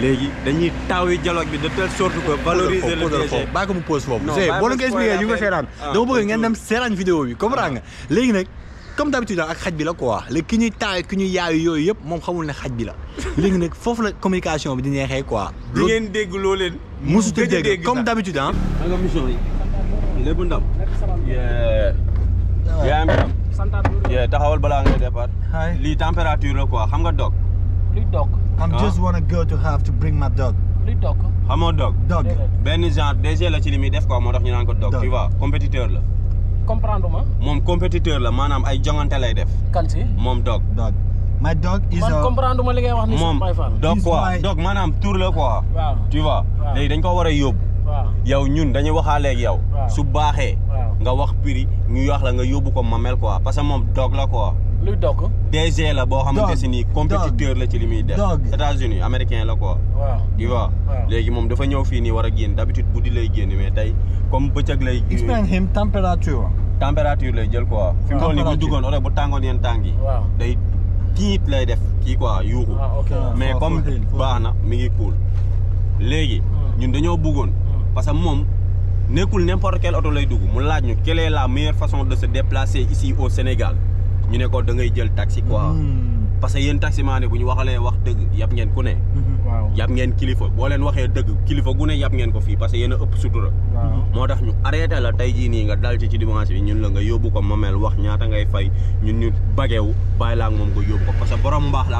léegi dañuy taw yi dialogue bi de telle sorte que valoriser le DG bàyyi ko mu pose foofu c'est boo leen ko expliqué ñu ko seetaan ah, dama bëgg ngeen dem seetaan vidéo bi comprendre nga ah. léegi nag comme d'habitude ak xaj bi la quoi léegi ki ñuy taay ki ñuy yaayu yooyu yëpp moom xamul ne xaj bi la léegi nag foofu la communication bi di neexee quoi di ngeen dégg loo leen musu te dégg comme d'habitude ah. ma nga mission yi. lépp ndam. yaa ngi am. yee taxawal balaa ngay départ. Hi. lii température la quoi xam nga dog. luy dog I'm Ah. just wanna go to have to bring my dog. luy dog xamoo dog. Dog. benn genre DG la ci li muy def quoi moo tax ñu naan ko dog. Dog. tu vois compétiteur la. comprendre ma moom compétiteur la maanaam ay jongante lay def. kan si moom dog. Dog. My dog is man a. comprendre ma li ngay wax ni moom Baye Fall dog He's quoi my- dog maanaam tour la quoi. waaw tu vois Waaw. léegi dañ ko war a yóbbu waaw yow ñun dañuy waxaaleeg yow Waaw. su baaxee waaw nga wax prix ñu wax la nga yóbbu ko mamel quoi parce que moom dog la quoi luy dokk DG la boo xamante Dog. si nii compétiteur la ci li muy def Dog. États-Unis américain la quoi waaw tu vois Waaw. léegi moom dafa ñëw fii nii war a génn d'habitude guddi lay génn mais tey comme bëccëg lay Explain him temperature. température lay jël quoi fi mu toll nii bu Température. duggoon oto bu tàngoon yeen tàng yi waaw day tiit lay def kii quoi yuuxu ah ok mais Foo- comme foo xëy, foo- baax na mi ngi cool léegi hmm. ñun dañoo bëggoon hmm. parce que moom nekkul n'importe quel oto lay dugg mu laaj ñu quelle est la meilleure façon de se déplacer ici au Sénégal ñu ne ko da ngay jël taxi quoi hmm. parce que yéen taximaan bu ñu waxalee wax dëgg yab ngeen ku ne waaw yab ngeen kilifa boo leen waxee dëgg kilifa gu ne yab ngeen ko fii parce que yéen a ëpp sutura moo tax ñu arrêté la tey jii nii nga dal ci ci dimanche bi ñun la nga yóbbu ko mamel wax ñaata ngay fay ñun ñu bageew bàyyi laa moom nga yóbbu ko parce que borom mbaax la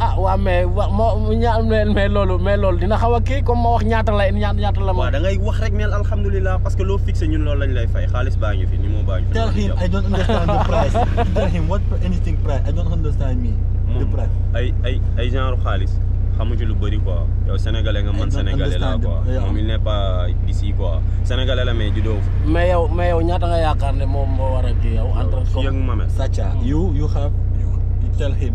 ah waaw mais wa moo ña mais mais loolu mais loolu dina xaw a kii comme ma wax ñaata la ñaata ñaata la ma. waaw da ngay wax rek neel alhamdulilah parce que loo fixé ñun loolu lañ lay fay xaalis baa ngi fi ni moo baa ngi fi. Tell him I don't understand the price. Tell him what anything price. I don't understand me. The moom price. ay ay ay genre xaalis xamu ci lu bëri quoi yow sénégalais nga man don't sénégalais la understand quoi it, yeah. moom il n'est pas d'ici quoi sénégalais la mais juddoo fa. mais yow mais yow ñaata nga yaakaar ne moom moo war a kii yow entre fii ak Mame. Sacha, you you have you, you tell him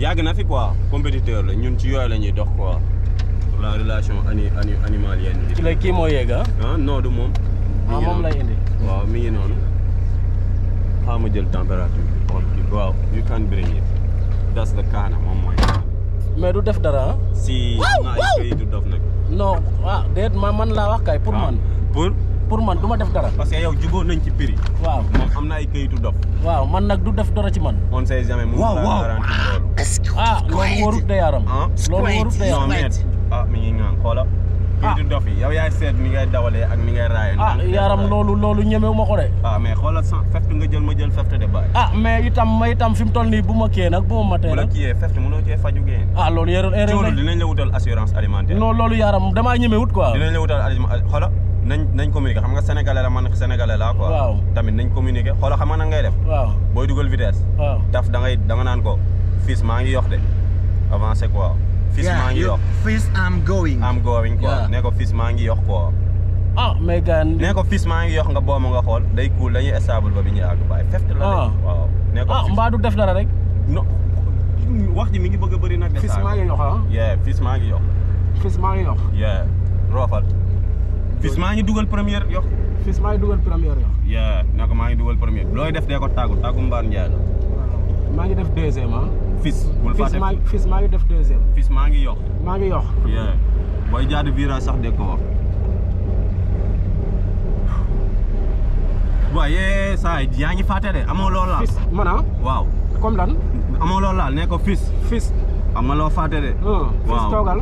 yàgg na fi quoi compétiteur la ñun ci yooyu la ñuy dox quoi pour la relation ani ani animalienne bi. ci la kii moo yegg ah. ah non du moom. ah moom lay indi. waaw mi ngi noonu xaaral ma jël température bi xool kii waaw you can bring it that's the kaana moom mooy. mais du def dara ah. si am na ay këyitu dof nag. non ah déet ma man laa wax kay pour man. pour pour man du ma def dara. parce que yow jubóo nañ ci prix. waaw. moom am na ay këyitu dof. waaw man nag du def dara ci man. on sait jamais mu waaw waaw ah loolu warut de yaram. Ah? loolu warut de yaram. ah mi ngi naan xoola. Ah. këyitu dof yi yow yaay seet ni ngay dawalee ak ni ngay raayee. ah yaram loolu loolu ñemewu ma ko de. ah mais xoola sa feft nga jël ma jël feft de bàyyi. ah mais itam ma itam fi mu toll nii bu ma kiyee nag bu ma matee. bu la kiyee feft mënoo cee faju gee. ah loolu yore erreur la dinañ la wutal assurance alimentaire. non loolu yaram damaa ñemewut quoi. dinañ la wutal aliment xoola nañ nañ communiquer xam nga sénégalais la man. sénégalais laa quoi. waaw tamit nañ communiquer xoolal xam nga nan ngay def. waaw booy dugal vitesse. waaw taf da ngay da nga naan ko fils maa ngi yox de avancé quoi. fils maa ngi yox fils am going. am going quoi ne ko fils maa ngi yox quoi. ah mais gars ne ko fils maa ngi yox nga booma nga xool day cool dañuy stable ba bi ñu àgg bàyyi feft la ah. waaw ne ko ah mbaa du def dara rek non wax ji mi ngi bëgg a bëri nag de fils maa ngi yox ah yeah fils maa ngi yox fils maa ngi yox yeah roofal fils maa ngi dugal première yox fils maa ngi dugal première yox yaa ne ko maa ngi dugal première looy def dee ko tàggu tàggu mbaar njaay la maa ngi def deuxième ah fils bul fils fàtte maa ngi fils maa ngi def deuxième fils maa ngi yox maa ngi yox yaa booy jaadu virage sax dee ko wax waaye saa yi yaa ngi fàtte de amoo loo laal fils man ah waaw comme lan amoo loo laal ne ko fils fils am nga loo fàtte de ah fils Waaw. toogal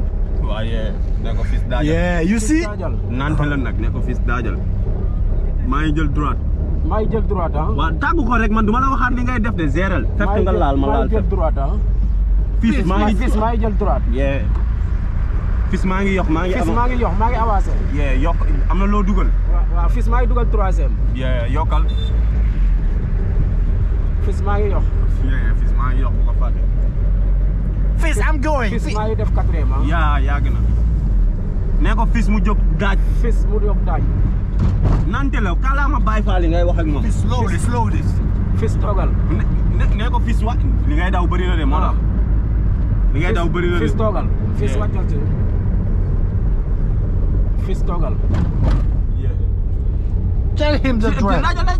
yeah ne ko fils daajal yeah you see daajal nante la nag ne ko fils daajal maa ngi jël droite maa ngi jël droite ah waaw tàggu ko rek man du ma la waxaat li ngay def de géral fekk nga laal ma maa laal ngi jël droite ah fils maa ngi fils maa ngi jël droite yeah fils maa ngi yox maa ngi fils maa ngi yox maa ngi avancé yeah yokk am na loo dugal waaw waaw fils maa ngi dugal troisième yeah yokkal fils maa ngi yox yeah fils maa ngi yox bu ko fàtte fils I'm going maa ngi def quatrième ah. yaa yàgg na nee ko fils mu jóg daaj fils mu yokk daaj. nante la kalaama Baay Faal yi ngay wax ak moom Fils, slow this, slow this. fils toogal. ne ne- nee ko fils wa li ngay daw bëri na de moo tax li ngay daw bëri na de fils toogal. fils Yeah. wàccal ci. fils toogal. Tell him the drive. laaj laaj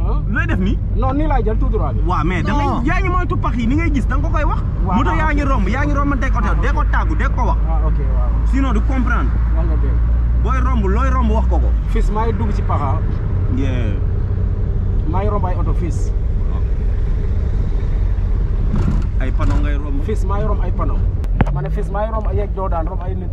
ah looy def nii non nii laay jël tout droit bi. waaw mais da ngay Non. yaa ngi moytu pax yi ni ngay gis da nga ko koy wax waaw moto yaa ngi romb yaa ngi romb teg oto dee ko tàggu dee ko wax waaw ok waaw sinon du comprendre wax nga dégg booy romb looy romb wax ko ko fils maa ngi dugg ci paxa yeah maa ngi romb ay oto fils ay panneau ngay romb fils maa ngi romb ay panneau ma ne fils maa ngi romb ay yeeg doo daan romb ay nit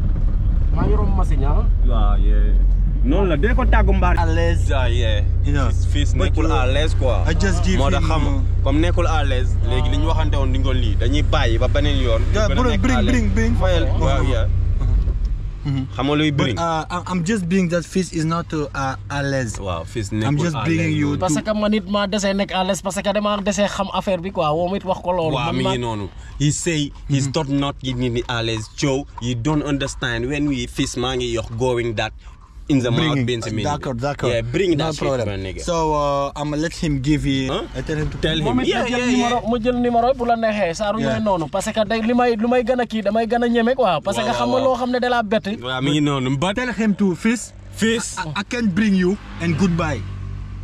maa ngi romb machine ah. waaw yee. noonu la dee ko tàggu mbaar. à l'aise ah yee. fils fils nekkul à l'aise quoi. I just give moo tax him, xam uh, comme nekkul à l'aise léegi li ñu waxante woon di nga ko lii dañuy bàyyi ba beneen yoon. Yeah, ñu gën a bro, nekk bring, à l'aise. bring, bring. Fayal, waaw yeah. Mhm. xam nga luy bring. Uh, I'm- I'm just being that fils is not uh, uh, à l'aise. waaw fils I'm nekkul just à bringing l'aise. you parce que man it maa desee nekk à l'aise parce que damaa desee xam affaire bi quoi woo ma it wax ko loolu. waaw man mi maa- ngi noonu. he say he's not not giving me alles Joe you don't understand when we fist maa ngi yox going that in the mouth being to me D'accord, d'accord. yeah bring no that shit problem. my nigga So uh, I'm gonna let him give you. Huh? I tell him to tell him moom it yeah ma jël yeah numéro yeah ma jël numéro bu la neexee saaru Yeah. yooyu noonu parce que day li may lu may gën a kii damay gën a ñeme quoi parce que Waaw, xam nga waaw, loo xam ne da laa bett waaw mi ngi noonu but Tell him to fist. fist I, I can bring you and goodbye.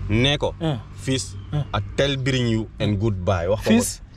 nee ko Ah. fist ak tell bring you and goodbye wax ko ko. fils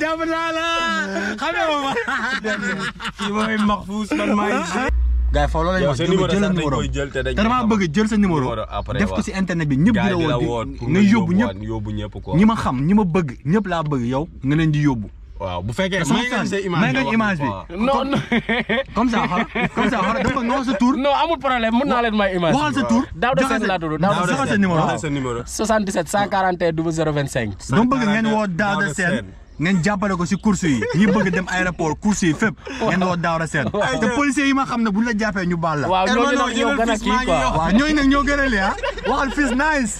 jàpp naa la xamee ma ma kii mooy Mahfous man maay gars yi foofu loolu la ñuy wax jël jël numéro te damaa bëgg jël sa numéro def ko si internet bi ñëpp di la woo nga yóbbu ñëpp yóbbu ñëpp quoi ñi ma xam ñi ma bëgg ñëpp laa bëgg yow nga leen di yóbbu waaw bu fekkee may nga image bi non non comme ça xoolal comme ça xoolal dafa nga wax sa tur. non amul problème mën naa leen may image. waxal sa tur Daouda joxe Sène sa- laa tudd Daouda joxe sa Sène. numéro. Joxe sa numéro. 77 141 0025. dama bëgg ngeen woo Daouda Sène ngeen jàppale ko si course yi ñi bëgg dem aéroport course yi fépp ngeen woo Daouda Sène Waaw. te policiers yi ma xam ne bu ñu la jàppee ñu baal la waaw ñooñu nag ñoo gën a kii quoi. waaw ñooñu nag ñoo gën a lii ah waxal fils nice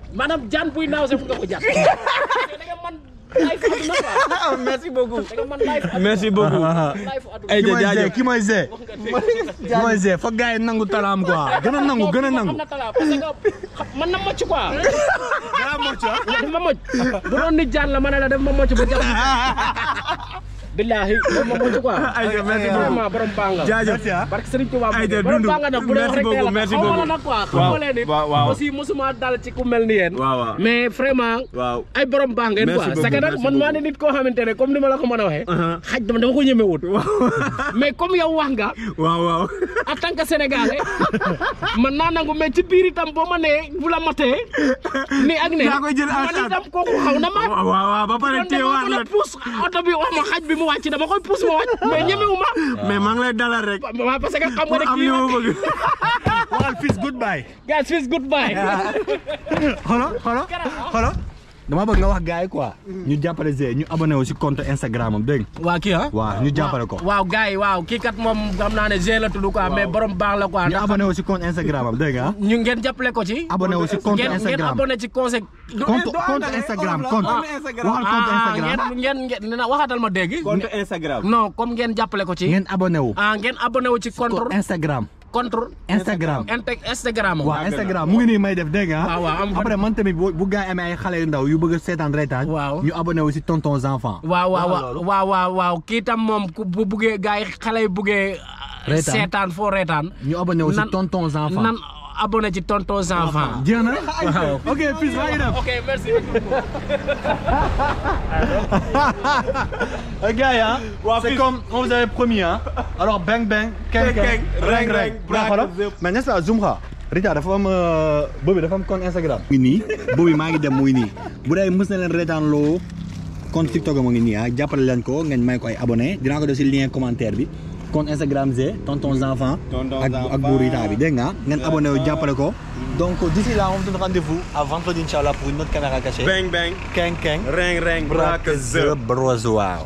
maanaam jaan buy naaw sax mun nga ko jàpp. Ah, merci beaucoup merci beaucoup. Ah, ah, ay jaajëf ki mooy Zé ki mooy Zé foog gars yi nangu talaam quoi gën a nangu gën a nangu. man na mocc quoi. dama mocc ah dama mocc. bu doon ni jaan la ma ne la dama mocc ba jàpp. billaahi moom ma mujj quoi. ayca merci beaucoup vraiment borom banga. jaajëf barke Serigne Touba ayca borom banga nag bu dee wax rek teel a xaw ma la nag quoi xaw ma leen it aussi mosuma dal ci ku mel ni yéen mais vraiment ay borom baax ngeen quoi c'est que nag man maa ne nit koo xamante ne comme ni ma la ko mën a waxee uh-huh. xaj dama dama ko ñeme wut mais comme yow wax nga waaw waaw en tant que sénégalais man naa nangu mais ci biir itam boo ma nee bu la matee ni ak ne man itam kooku xaw na ma waaw waaw ba pare teewaat la oto bi wax ma xaj bi mu wàcc dama koy puus ma wàcc mais ñemewu ma mais maa ngi lay dalal rek waaw parce que xam nga ne am kii li ma bëgg waxal fils goodbye guys fils goodbye xolo xolo xolo dama bëgg nga wax gars yi quoi ñu jàppale Zé ñu abonné wu si compte Instagram am dégg nga waa kii ah waaw ñu jàppale ko waaw gars yi waaw kii kat moom xam naa ne Zé la tudd quoi mais borom baax la quoi ñu ndax abonné wu si compte Instagram am dégg nga ñu ngeen jàppale ko ci Abonné wu si compte ngeen ngeen Instagram. abonné ci conseil compte compte Instagram compte waxal compte ah, Instagram ngeen ngeen nee na waxaatal ma dégg. compte Instagram. non comme ngeen jàppale ko ci. ngeen abonné wu. ah ngeen abonné wu ci compte Instagram. contre. Instagram Instagram. waaw Instagram mu ngi nii may def dégg nga. Ah. waaw waaw après man tamit bu gaa amee ay xale yu ndaw yu bëgg a seetaan reetaan. waaw ñu abonné wu si tontons enfants. waaw waaw waaw waaw waaw kii tam moom bu buggee gaa yi xale yu buggee. seetaan foo reetaan. ñu abonné wu si tontons enfants. abonné ci tonton enfant. jeex na ok fils maa ngi dem. ok merci. gars yi ah. waaw c'est comme on vous avait promis ah. alors bang bang. keng keng reng reng. mais n'est-ce pas Zoumra. Rita dafa am euh, boobu dafa am compte Instagram. muy nii boobu maa ngi dem muy nii bu dee mës na leen reetaan loo compte TikTok am ngi nii ah jàppale leen ko ngeen may ko ay abonné dinaa ko def si lien commentaire bi. compte Instagram Zé tonton enfants ak ak buur yi bi dégg nga ngeen abonné wu jàppale ko donc d'ici là on vous donne rendez-vous à vendredi inchallah pour une autre caméra cachée bang bang keng keng reng reng braque the brosoir